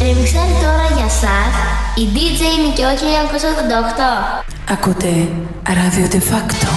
Ρεμιξάρει τώρα για σας η DJ είναι και όχι 1988. Ακούτε Radio De Facto.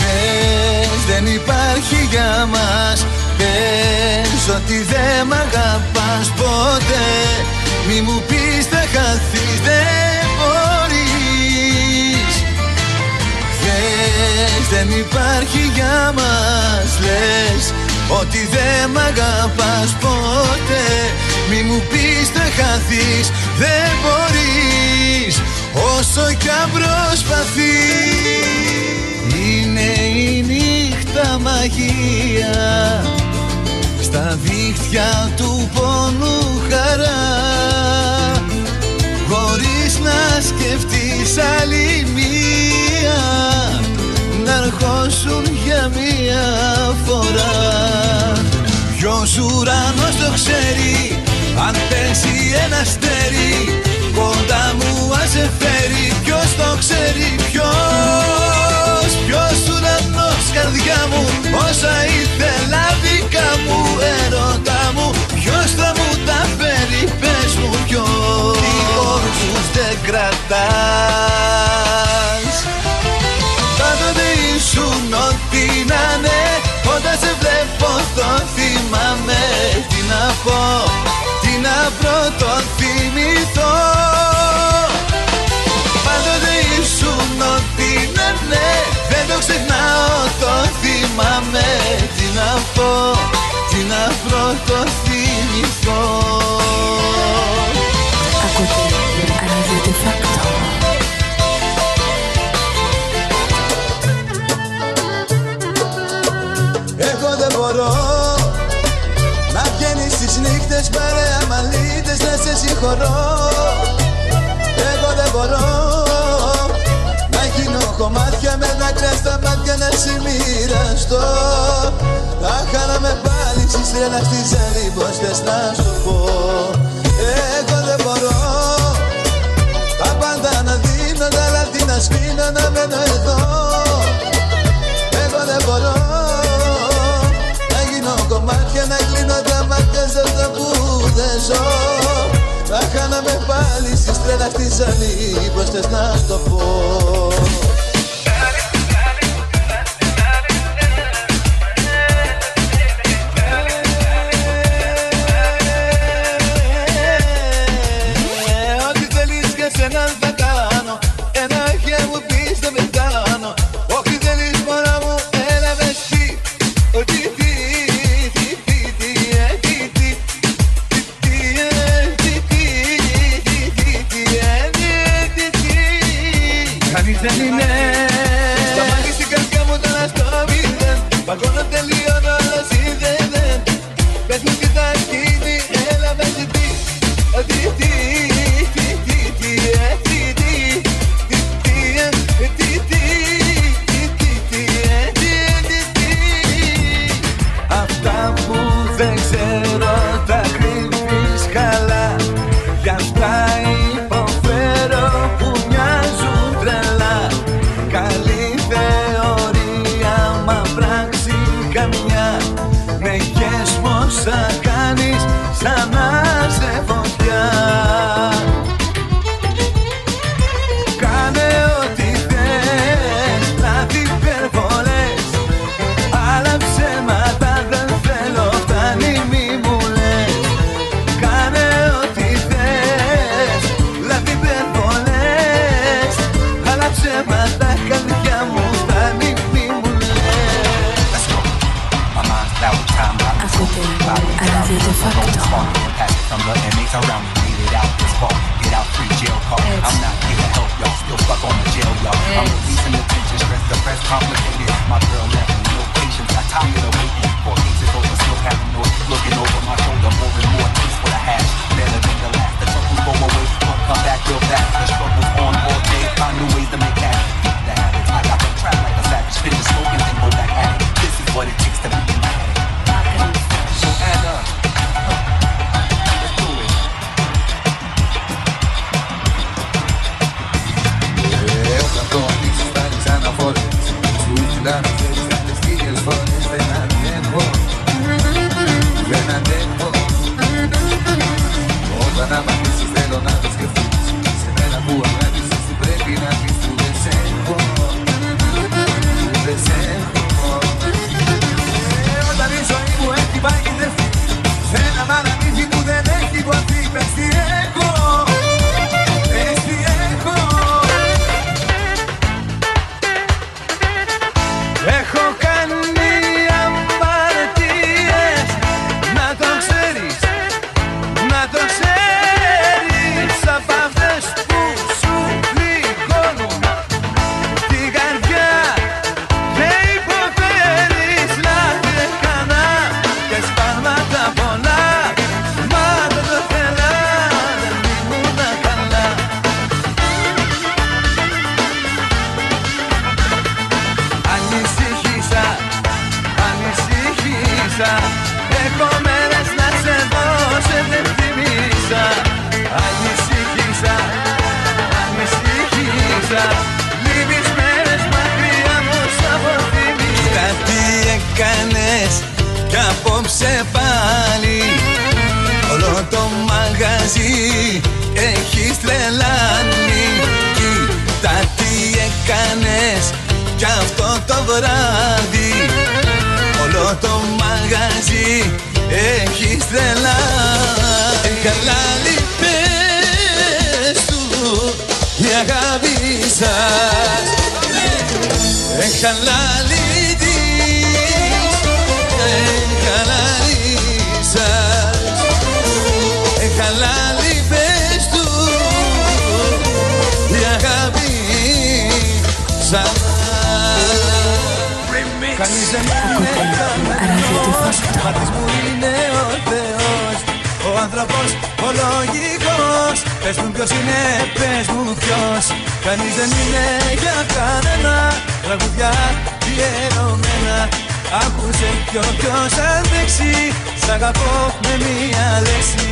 Πες δεν υπάρχει για μας Πες ότι δεν μ' αγαπάς ποτέ Μη μου πεις θα χαθείς δεν μπορείς Πες δεν υπάρχει για μας Λες ότι δεν μ' αγαπάς ποτέ. Μη μου πεις θα χαθείς δεν μπορείς. Όσο κι αν προσπαθείς Είναι η νύχτα μαγεία. Στα δίχτυα του πόνου χαρά. Χωρίς να σκεφτείς άλλη μία Να αρχώσουν για μία φορά Ποιος ουρανός το ξέρει αν πέσει ένα αστέρι Κοντά μου αν σε φέρει. Ποιος το ξέρει ποιος Ποιος ουρανός καρδιά μου Όσα ήθελα δικά μου Ερώτα μου Ποιος θα μου τα φέρει Πες μου ποιος. Τι όρκους δεν κρατάς να πω να πρώτο θυμηθώ. Πάντοτε ήσουν ό,τι να ναι Δεν το ξεχνάω το θυμάμαι. Τι να πω, τι να πρώτο θυμηθώ. Ακούτε Radio De Facto. Εγώ δεν μπορώ νύχτες παρέα μαλλίτες να σε συγχωρώ. Εγώ δεν μπορώ να γίνω κομμάτια με δάκρυα στα μάτια να σε μοιραστώ Τα χάναμε πάλι στις τρέλα στη ζέλη πως θες να σου πω. Εγώ δεν μπορώ τα πάντα να δίνω τα λάθη να σβήνω να μένω εδώ μάτια σε αυτό που δεν ζω. Τα χάναμε πάλι στη στρέλα στη ζαλή Πώς θες να το πω; around me. Απόψε πάλι. Όλο το μαγαζί έχεις τρελάνει. Κοίτα τι έκανες κι αυτό το βράδυ. Όλο το μαγαζί έχει στρελά Χαλάλι πες του η αγάπη σας. Χαλάλι Κανείς δεν Πάντης μου είναι ο Θεός Ο άνθρωπος ο λογικός Πες μου ποιος είναι, πες μου ποιος Κανείς δεν είναι για κανένα Τραγουδιά ιερωμένα Άκουσε ποιο ποιος αντέξει Σ' αγαπώ με μία λέξη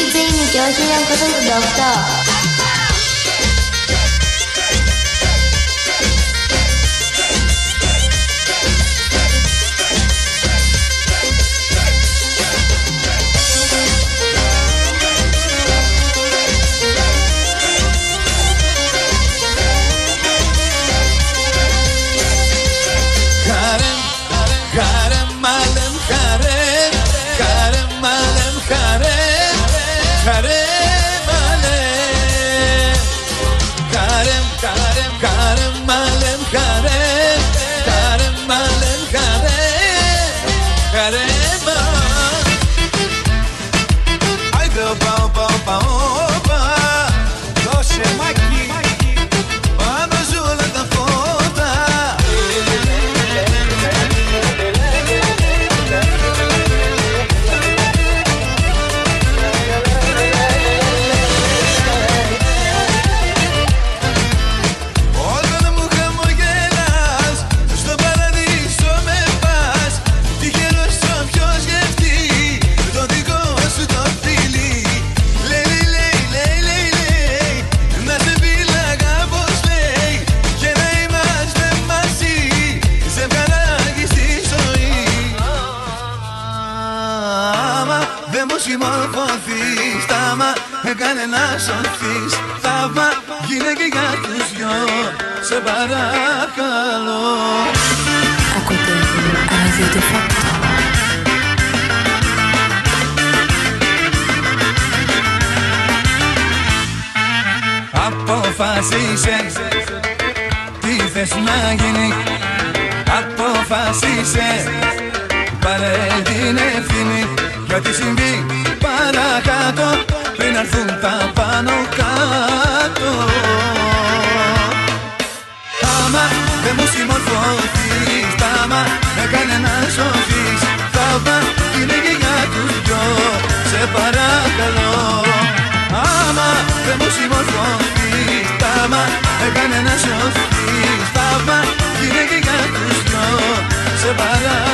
Η DJ είναι και όχι 1988. Χαρέμ, να σωθείς Θαύμα γίνε και για τους δυο Σε παρακαλώ. Ακούτε Radio De Facto. Αποφασίσε Τι θες να γίνει. Αποφασίσε Πάρε την ευθύνη. Για ό,τι συμβεί παρακάτω Πριν έρθουν δεν μου συμμορφωθείς Τάμα με κάνε να σωθείς. Θαύμα είναι και για τους δυο Σε παρακαλώ. Άμα δεν μου συμμορφωθείς Τάμα με κάνε να σωθείς. Θαύμα είναι και για τους δυο Σε παρακαλώ